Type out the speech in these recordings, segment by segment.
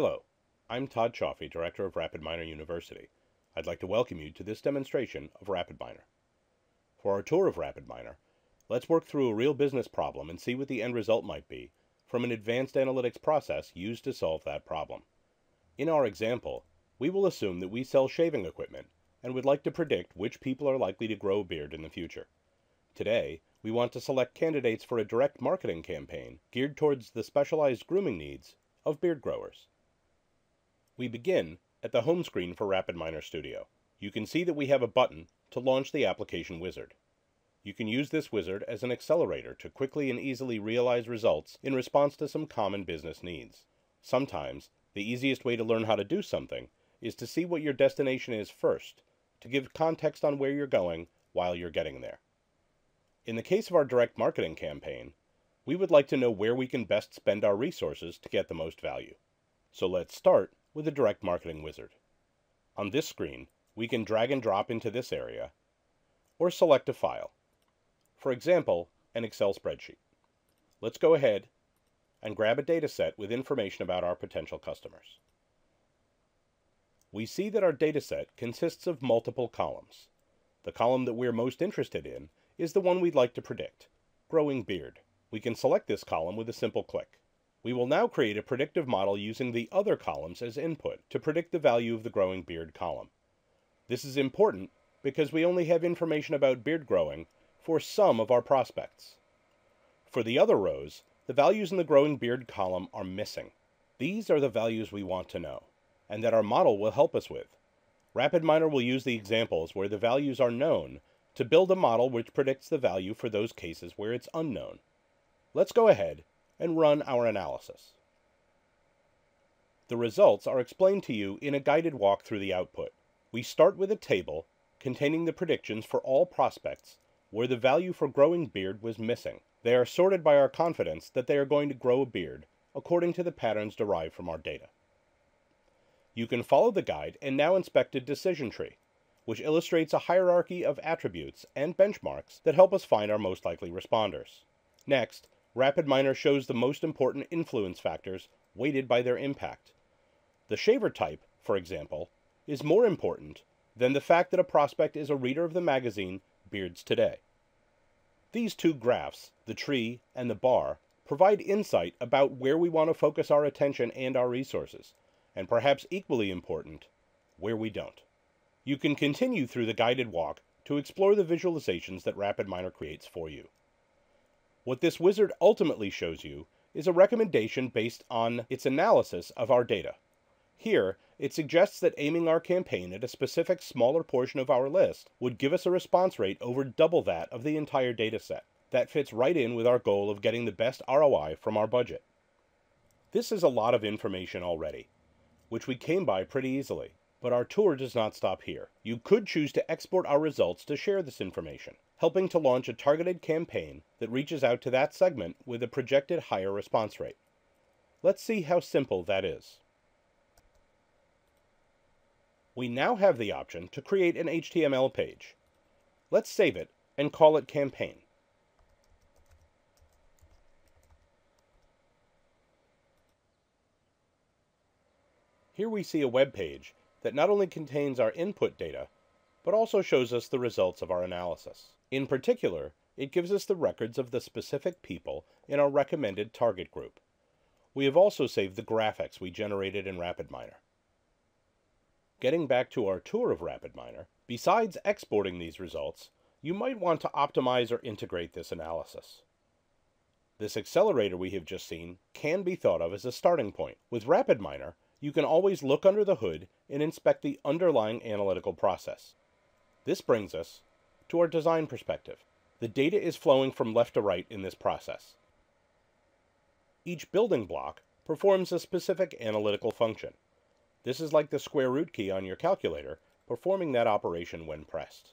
Hello, I'm Todd Chaffee, Director of RapidMiner University. I'd like to welcome you to this demonstration of RapidMiner. For our tour of RapidMiner, let's work through a real business problem and see what the end result might be from an advanced analytics process used to solve that problem. In our example, we will assume that we sell shaving equipment and would like to predict which people are likely to grow a beard in the future. Today, we want to select candidates for a direct marketing campaign geared towards the specialized grooming needs of beard growers. We begin at the home screen for RapidMiner Studio. You can see that we have a button to launch the application wizard. You can use this wizard as an accelerator to quickly and easily realize results in response to some common business needs. Sometimes, the easiest way to learn how to do something is to see what your destination is first, to give context on where you're going while you're getting there. In the case of our direct marketing campaign, we would like to know where we can best spend our resources to get the most value. So let's start with a direct marketing wizard. On this screen, we can drag and drop into this area or select a file. For example, an Excel spreadsheet. Let's go ahead and grab a data set with information about our potential customers. We see that our data set consists of multiple columns. The column that we're most interested in is the one we'd like to predict, growing beard. We can select this column with a simple click. We will now create a predictive model using the other columns as input to predict the value of the growing beard column. This is important because we only have information about beard growing for some of our prospects. For the other rows, the values in the growing beard column are missing. These are the values we want to know, and that our model will help us with. RapidMiner will use the examples where the values are known to build a model which predicts the value for those cases where it's unknown. Let's go ahead and run our analysis. The results are explained to you in a guided walk through the output. We start with a table containing the predictions for all prospects where the value for growing beard was missing. They are sorted by our confidence that they are going to grow a beard according to the patterns derived from our data. You can follow the guide and now inspect a decision tree, which illustrates a hierarchy of attributes and benchmarks that help us find our most likely responders. Next, RapidMiner shows the most important influence factors weighted by their impact. The shaver type, for example, is more important than the fact that a prospect is a reader of the magazine Beards Today. These two graphs, the tree and the bar, provide insight about where we want to focus our attention and our resources, and perhaps equally important, where we don't. You can continue through the guided walk to explore the visualizations that RapidMiner creates for you. What this wizard ultimately shows you is a recommendation based on its analysis of our data. Here, it suggests that aiming our campaign at a specific smaller portion of our list would give us a response rate over double that of the entire dataset. That fits right in with our goal of getting the best ROI from our budget. This is a lot of information already, which we came by pretty easily. But our tour does not stop here. You could choose to export our results to share this information helping to launch a targeted campaign that reaches out to that segment with a projected higher response rate. Let's see how simple that is. We now have the option to create an HTML page. Let's save it and call it campaign. Here we see a web page that not only contains our input data, but also shows us the results of our analysis. In particular, it gives us the records of the specific people in our recommended target group. We have also saved the graphics we generated in RapidMiner. Getting back to our tour of RapidMiner, besides exporting these results, you might want to optimize or integrate this analysis. This accelerator we have just seen can be thought of as a starting point. With RapidMiner, you can always look under the hood and inspect the underlying analytical process. This brings us to our design perspective. The data is flowing from left to right in this process. Each building block performs a specific analytical function. This is like the square root key on your calculator, performing that operation when pressed.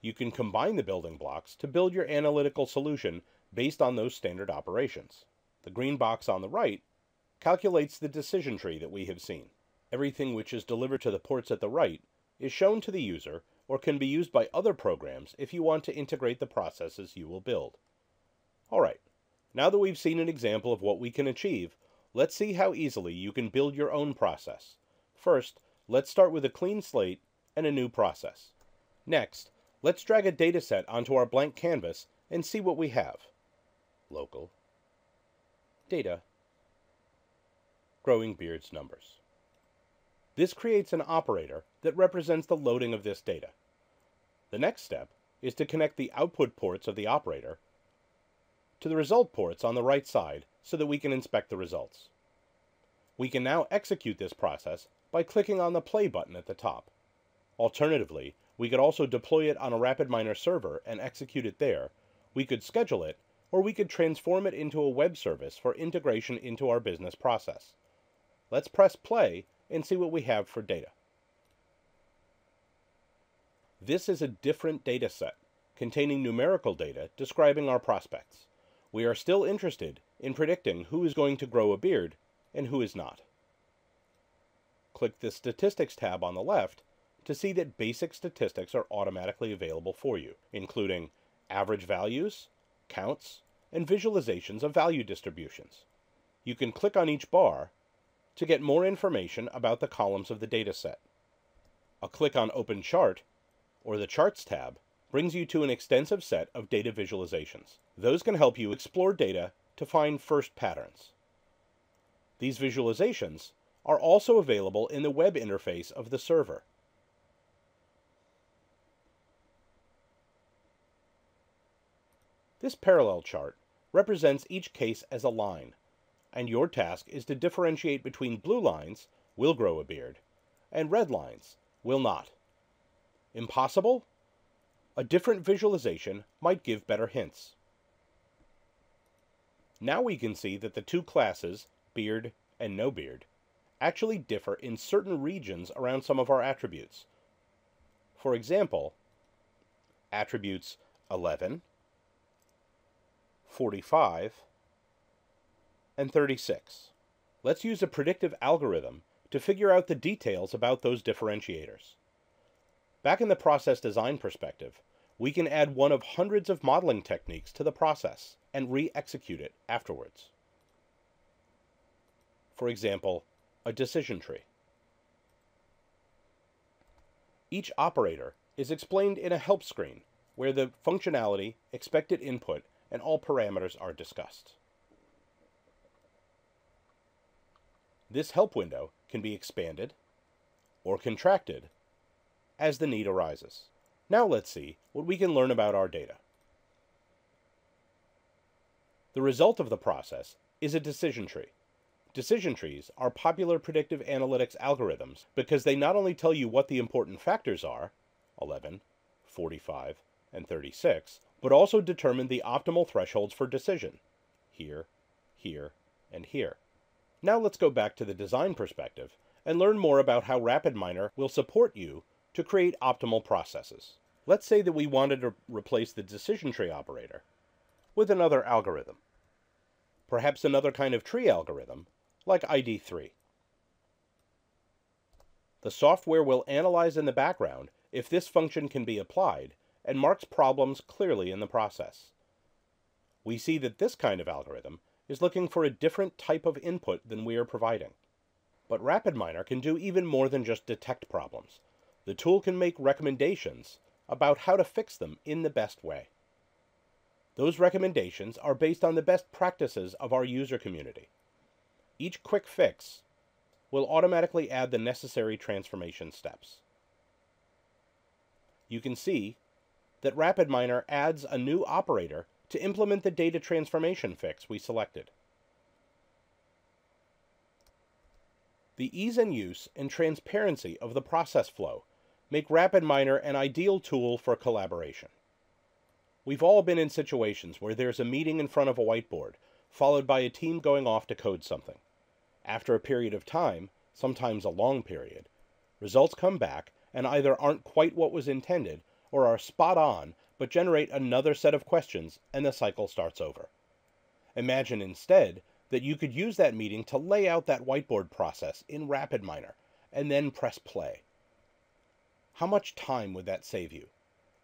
You can combine the building blocks to build your analytical solution based on those standard operations. The green box on the right calculates the decision tree that we have seen. Everything which is delivered to the ports at the right is shown to the user or can be used by other programs if you want to integrate the processes you will build. Alright, now that we've seen an example of what we can achieve, let's see how easily you can build your own process. First, let's start with a clean slate and a new process. Next, let's drag a dataset onto our blank canvas and see what we have. Local, data, growing beards numbers. This creates an operator that represents the loading of this data. The next step is to connect the output ports of the operator to the result ports on the right side so that we can inspect the results. We can now execute this process by clicking on the play button at the top. Alternatively, we could also deploy it on a RapidMiner server and execute it there. We could schedule it, or we could transform it into a web service for integration into our business process. Let's press play and see what we have for data. This is a different data set containing numerical data describing our prospects. We are still interested in predicting who is going to grow a beard and who is not. Click the Statistics tab on the left to see that basic statistics are automatically available for you, including average values, counts, and visualizations of value distributions. You can click on each bar to get more information about the columns of the dataset. A click on Open Chart, or the Charts tab, brings you to an extensive set of data visualizations. Those can help you explore data to find first patterns. These visualizations are also available in the web interface of the server. This parallel chart represents each case as a line, and your task is to differentiate between blue lines, will grow a beard, and red lines, will not. Impossible? A different visualization might give better hints. Now we can see that the two classes, beard and no beard, actually differ in certain regions around some of our attributes. For example, attributes 11, 45, and 36. Let's use a predictive algorithm to figure out the details about those differentiators. Back in the process design perspective, we can add one of hundreds of modeling techniques to the process and re-execute it afterwards. For example, a decision tree. Each operator is explained in a help screen where the functionality, expected input, and all parameters are discussed. This help window can be expanded or contracted as the need arises. Now let's see what we can learn about our data. The result of the process is a decision tree. Decision trees are popular predictive analytics algorithms because they not only tell you what the important factors are 11, 45, and 36, but also determine the optimal thresholds for decision here, here, and here. Now let's go back to the design perspective and learn more about how RapidMiner will support you to create optimal processes. Let's say that we wanted to replace the decision tree operator with another algorithm. Perhaps another kind of tree algorithm, like ID3. The software will analyze in the background if this function can be applied and marks problems clearly in the process. We see that this kind of algorithm is looking for a different type of input than we are providing. But RapidMiner can do even more than just detect problems. The tool can make recommendations about how to fix them in the best way. Those recommendations are based on the best practices of our user community. Each quick fix will automatically add the necessary transformation steps. You can see that RapidMiner adds a new operator to implement the data transformation fix we selected. The ease and use and transparency of the process flow make RapidMiner an ideal tool for collaboration. We've all been in situations where there's a meeting in front of a whiteboard, followed by a team going off to code something. After a period of time, sometimes a long period, results come back and either aren't quite what was intended or are spot on but generate another set of questions and the cycle starts over. Imagine instead that you could use that meeting to lay out that whiteboard process in RapidMiner and then press play. How much time would that save you?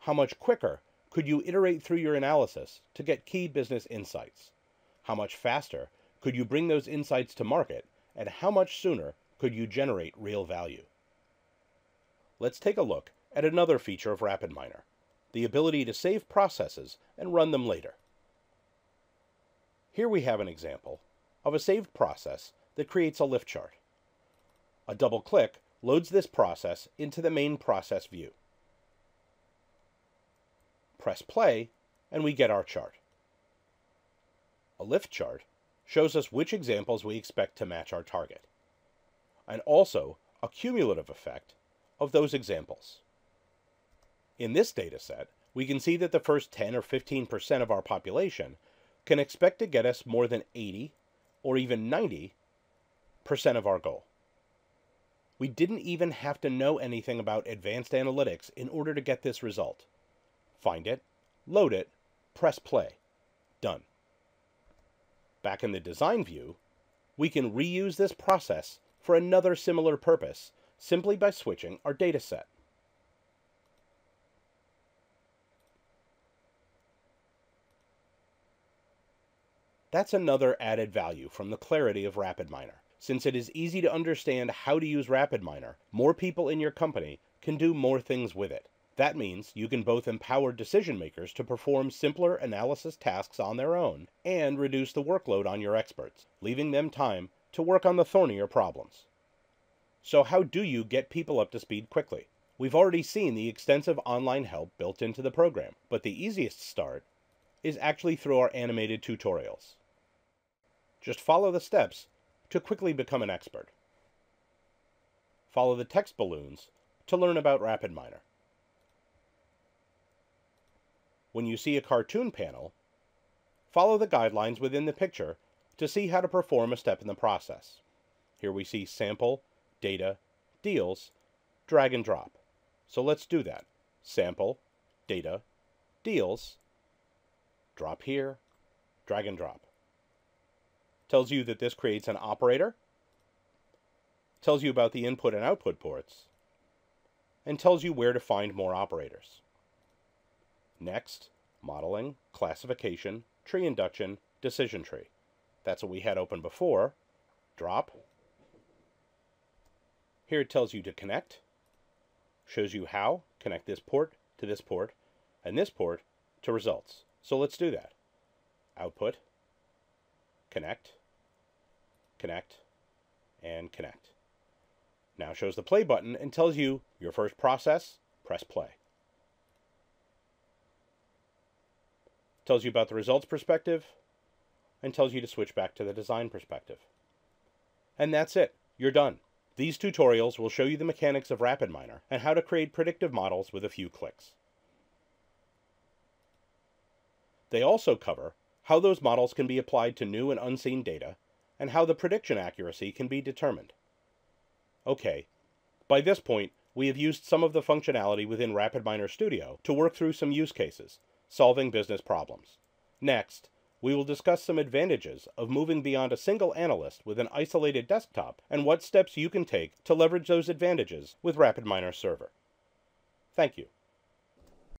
How much quicker could you iterate through your analysis to get key business insights? How much faster could you bring those insights to market, and how much sooner could you generate real value? Let's take a look at another feature of RapidMiner, the ability to save processes and run them later. Here we have an example of a saved process that creates a lift chart. A double click loads this process into the main process view. Press play and we get our chart. A lift chart shows us which examples we expect to match our target, and also a cumulative effect of those examples. In this data set, we can see that the first 10 or 15% of our population can expect to get us more than 80 or even 90% of our goal. We didn't even have to know anything about advanced analytics in order to get this result. Find it, load it, press play. Done. Back in the design view, we can reuse this process for another similar purpose simply by switching our data set. That's another added value from the clarity of RapidMiner. Since it is easy to understand how to use RapidMiner, more people in your company can do more things with it. That means you can both empower decision makers to perform simpler analysis tasks on their own and reduce the workload on your experts, leaving them time to work on the thornier problems. So how do you get people up to speed quickly? We've already seen the extensive online help built into the program, but the easiest start is actually through our animated tutorials. Just follow the steps to quickly become an expert. Follow the text balloons to learn about RapidMiner. When you see a cartoon panel, follow the guidelines within the picture to see how to perform a step in the process. Here we see sample, data, deals, drag and drop. So let's do that. Sample, data, deals, drop here, drag and drop tells you that this creates an operator, tells you about the input and output ports, and tells you where to find more operators. Next, modeling, classification, tree induction, decision tree. That's what we had open before. Drop. Here it tells you to connect, shows you how, connect this port to this port, and this port to results. So let's do that. Output, connect, connect, and connect. Now shows the play button and tells you your first process, press play. Tells you about the results perspective and tells you to switch back to the design perspective. And that's it. You're done. These tutorials will show you the mechanics of RapidMiner and how to create predictive models with a few clicks. They also cover how those models can be applied to new and unseen data and how the prediction accuracy can be determined. Okay, by this point, we have used some of the functionality within RapidMiner Studio to work through some use cases, solving business problems. Next, we will discuss some advantages of moving beyond a single analyst with an isolated desktop and what steps you can take to leverage those advantages with RapidMiner Server. Thank you.